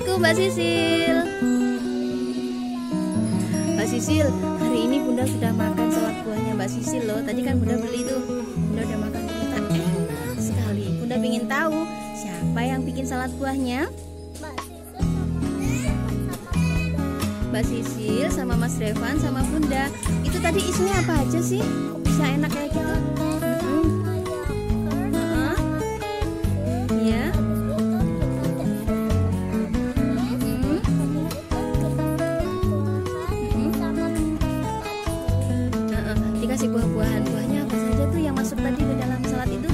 Mbak Sisil. Mbak Sisil, hari ini Bunda sudah makan salad buahnya Mbak Sisil loh. Tadi kan Bunda beli tuh. Bunda udah makan ternyata enak sekali. Bunda ingin tahu siapa yang bikin salad buahnya? Mbak Sisil sama Mas Revan sama Bunda. Itu tadi isinya apa aja sih? Kok bisa enak kayak gitu? Dikasih buah-buahan. Buahnya apa saja tuh yang masuk tadi ke dalam salad itu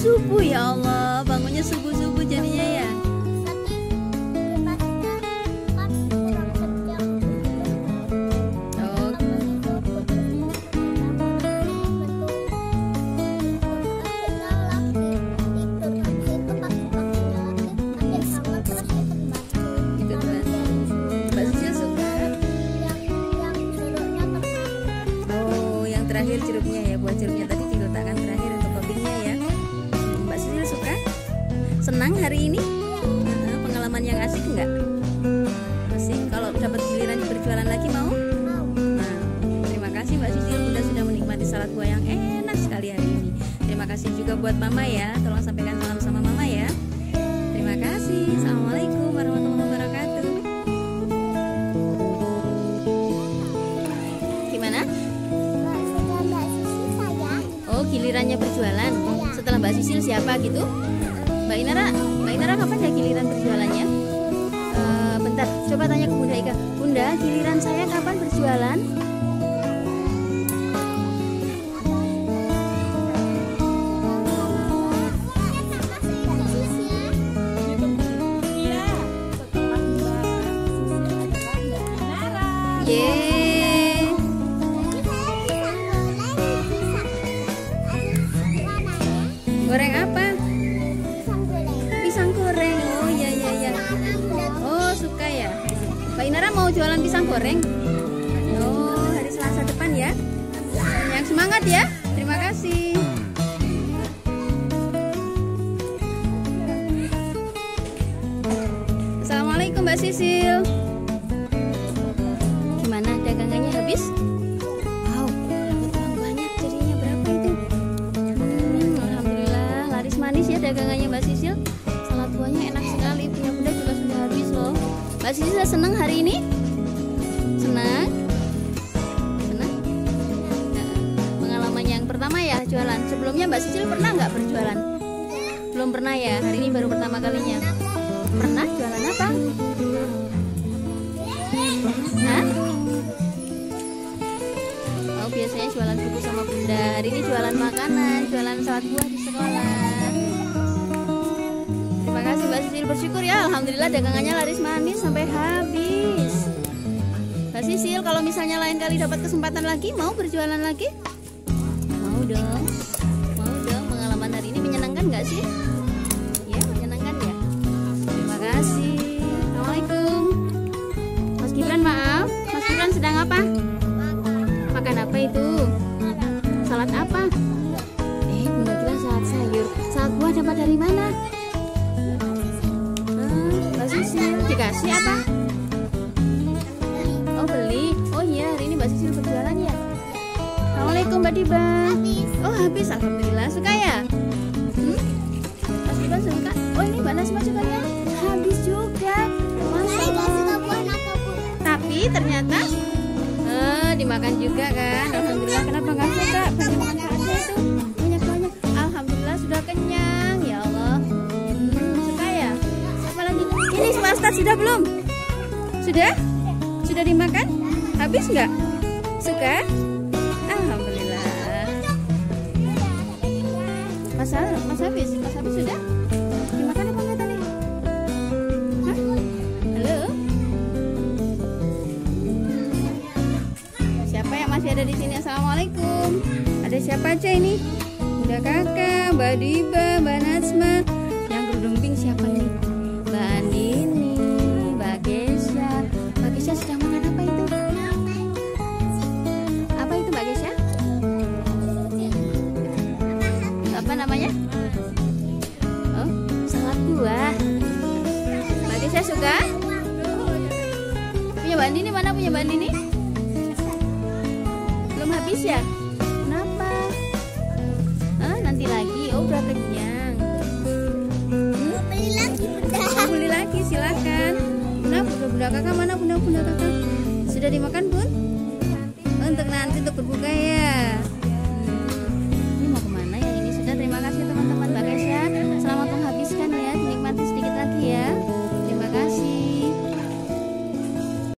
subuh ya Allah. Bangunnya subuh subuh jadinya ya. Oh terakhir jeruknya ya buah jeruknya senang hari ini Nah, pengalaman yang asik enggak asik kalau dapat giliran berjualan lagi mau Nah, terima kasih Mbak Sisil Bunda sudah menikmati salad buah yang enak sekali hari ini. Terima kasih juga buat Mama ya. Tolong sampaikan salam sama Mama ya. Terima kasih. Assalamualaikum warahmatullahi wabarakatuh. Gimana? Oh, gilirannya berjualan. Setelah Mbak Sisil siapa gitu? Mbak Inara, Mbak Inara kapan ya giliran berjualannya? Eh, bentar, coba tanya ke Bunda Ika. Bunda, giliran saya kapan berjualan? Yeay. Suka ya. Mbak Inara mau jualan pisang goreng? Oh hari Selasa depan ya. Yang semangat ya. Terima kasih. Assalamualaikum Mbak Sisil. Gimana dagangannya habis? Wow, banyak berapa itu? Hmm, Alhamdulillah laris manis ya dagangannya Mbak Sisil. Mbak Sisil senang hari ini? Senang? Senang? Pengalaman yang pertama ya jualan. Sebelumnya Mbak Sisil pernah nggak berjualan? Belum pernah ya, hari ini baru pertama kalinya. Pernah jualan apa? Hah? Oh biasanya jualan buku sama bunda Hari ini jualan makanan Jualan salad buah di sekolah Terima kasih Mbak Sisil Bersyukur ya Alhamdulillah dagangannya laris manis sampai habis Mbak Sisil kalau misalnya lain kali dapat kesempatan lagi Mau berjualan lagi? Mau dong Mau dong Pengalaman hari ini menyenangkan nggak sih? Ya menyenangkan ya Terima kasih Assalamualaikum Mas Gibran maaf Mas Gibran sedang apa? Makan apa itu? Salad apa? Eh, bunda kira salad sayur. Salad buah dapat dari mana? Sisil dikasih apa? Oh beli. Oh iya, hari ini Mbak Sisil berjualan ya. Assalamualaikum Mbak Diba. Oh habis, alhamdulillah. Suka ya? Hmm? Mas Diban suka? Oh ini Mbak Nasma juga ya? Habis juga. Masya. Tapi ternyata eh, dimakan juga kan. Alhamdulillah. Kenapa sudah belum? Sudah? Sudah dimakan? Habis nggak? Suka? Alhamdulillah. Mas, mas habis? Mas habis sudah? Dimakan apa enggak tadi? Hah? Halo? Siapa yang masih ada di sini? Assalamualaikum. Ada siapa aja ini? Bunda Kakak, Mbak Diba, Mbak Natsma. Yang kerudung pink siapa ini? Oh, salad buah. Mbak Gesha suka? Punya Mbak Andini mana punya Mbak Andini? Belum habis ya? Kenapa? Ah, nanti lagi. Oh, udah kenyang. Hmm? Beli lagi bunda. Beli lagi silakan. Bunda, bunda, bunda kakak mana bunda, bunda kakak? Sudah dimakan bun? Untuk nanti untuk berbuka ya.